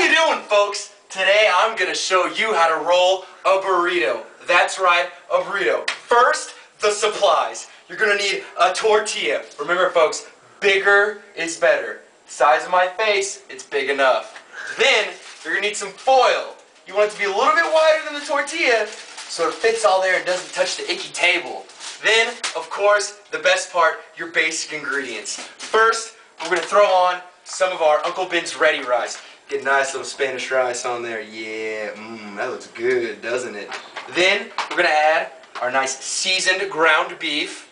you doing, folks? Today I'm gonna show you how to roll a burrito. That's right, a burrito. First, the supplies. You're gonna need a tortilla. Remember, folks, bigger is better. Size of my face, it's big enough. Then, you're gonna need some foil. You want it to be a little bit wider than the tortilla so it fits all there and doesn't touch the icky table. Then, of course, the best part, your basic ingredients. First, we're gonna throw on some of our Uncle Ben's Ready Rice. Get nice little Spanish rice on there. Yeah, mmm, that looks good, doesn't it? Then, we're gonna add our nice seasoned ground beef.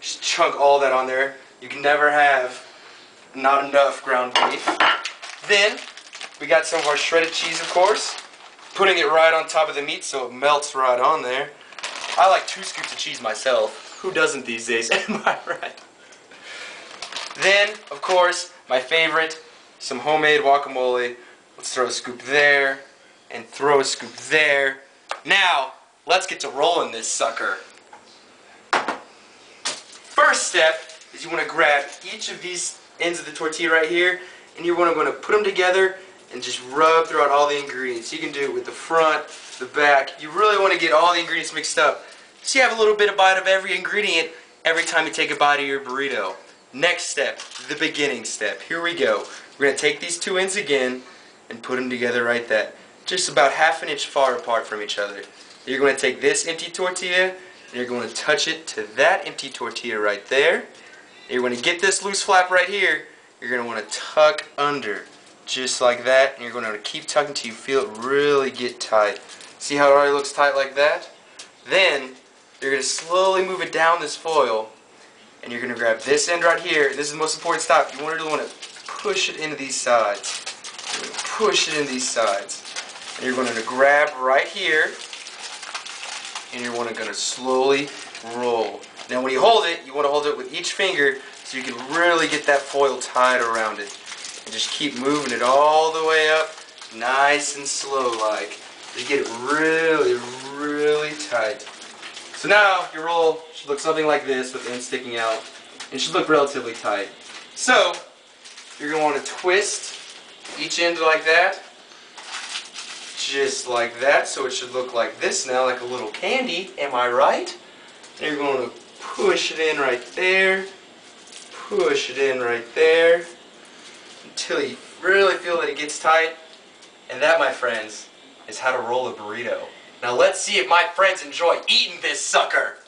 Just chunk all that on there. You can never have not enough ground beef. Then, we got some of our shredded cheese, of course. Putting it right on top of the meat so it melts right on there. I like two scoops of cheese myself. Who doesn't these days? Am I right? Then, of course, my favorite, some homemade guacamole. Let's throw a scoop there, and throw a scoop there. Now, let's get to rolling this sucker. First step is you want to grab each of these ends of the tortilla right here, and you're going to put them together and just rub throughout all the ingredients. You can do it with the front, the back. You really want to get all the ingredients mixed up so you have a little bit of bite of every ingredient every time you take a bite of your burrito. Next step, the beginning step. Here we go. We're going to take these two ends again and put them together right that. Just about half an inch far apart from each other. You're going to take this empty tortilla and you're going to touch it to that empty tortilla right there. You're going to get this loose flap right here. You're going to want to tuck under just like that and you're going to keep tucking until you feel it really get tight. See how it already looks tight like that? Then you're going to slowly move it down this foil and you're going to grab this end right here. This is the most important step. You want to want to push it into these sides. Push it in these sides. And you're going to grab right here and you're going to slowly roll. Now when you hold it, you want to hold it with each finger so you can really get that foil tied around it. And just keep moving it all the way up, nice and slow like. To get it really, really tight. So now your roll should look something like this with the end sticking out. And should look relatively tight. So you're going to want to twist each end like that. Just like that. So it should look like this now, like a little candy. Am I right? And you're going to push it in right there. Push it in right there. Until you really feel that it gets tight. And that, my friends, is how to roll a burrito. Now let's see if my friends enjoy eating this sucker.